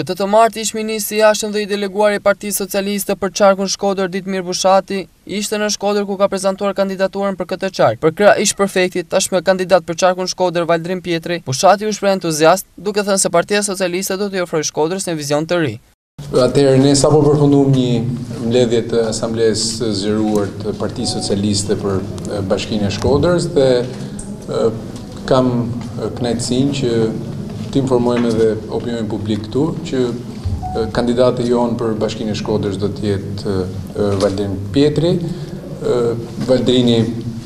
Këtë të martë, ish-ministri i Jashtëm dhe i deleguari i Partisë Socialiste për qarkun Shkodër, Ditmir Bushati, ishte në Shkodër ku ka prezantuar kandidaturën për këtë qark. Përkrah ish-prefektit, tashmë kandidat për qarkun Shkodër, Valdrin Pjetri, Bushati u shpreh entuziast, duke thënë se Partia Socialiste do t'i ofrojë Shkodrës një vizion të ri. Atëherë ne sapo përfunduam një mbledhje të asamblesë së zgjeruar të Partisë Socialiste për Bashkinë e Shkodrës dhe kam kënaqësinë që të informojmë edhe opinionin publik këtu që kandidati jonë për Bashkinë e Shkodrës do të jetë Valdrin Pjetri. Valdrini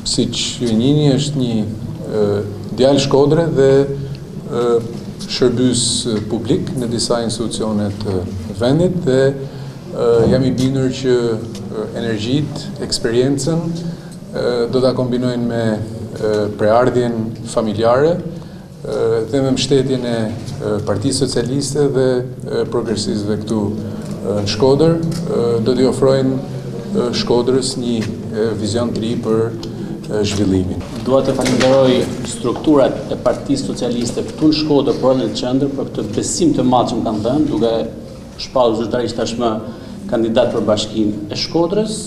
siç e njihni është një djalë Shkodre dhe shërbyes publik në disa institucione të vendit dhe jam i bindur që energjitë, eksperiencën do ta kombinojnë me prejardhjen familjare dhe me mbështetjen e Partisë Socialiste dhe progresistëve këtu në Shkodër, do t'i ofrojnë Shkodrës një vizion të ri për zhvillimin. Dua të falenderoj strukturat e Partisë Socialiste këtu në Shkodër, por edhe në qendër për këtë besim të madh që më kanë dhënë, duke shpallur zyrtarisht tashmë kandidat për bashkinë e Shkodrës.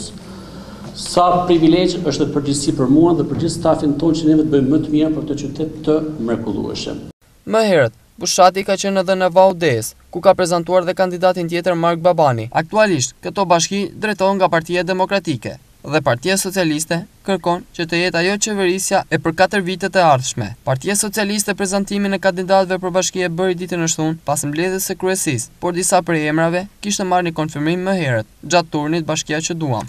Sa privilegj është dhe përgjegjësi për mua dhe për gjithë stafin tonë që neve të bëjmë më të mirën për këtë qytet të mrekullueshëm. Më herët, Bushati ka qenë edhe në Vau-Dejës, ku ka prezantuar dhe kandidatin tjetër Mark Babani. Aktualisht, këto bashki drejtohen nga Partia Demokratike dhe Partia Socialiste kërkon që të jetë ajo qeverisësja për katër vitet e ardhshme. Partia Socialiste prezantimin e kandidatëve për bashki e bëri ditën e shtunë pas mbledhjes së kryesisë, por disa prej emrave kishin marrë një konfirmim më herët, gjatë turneut Bashkia që duam.